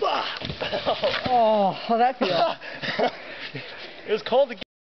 Oh, how'd that feel? it was cold to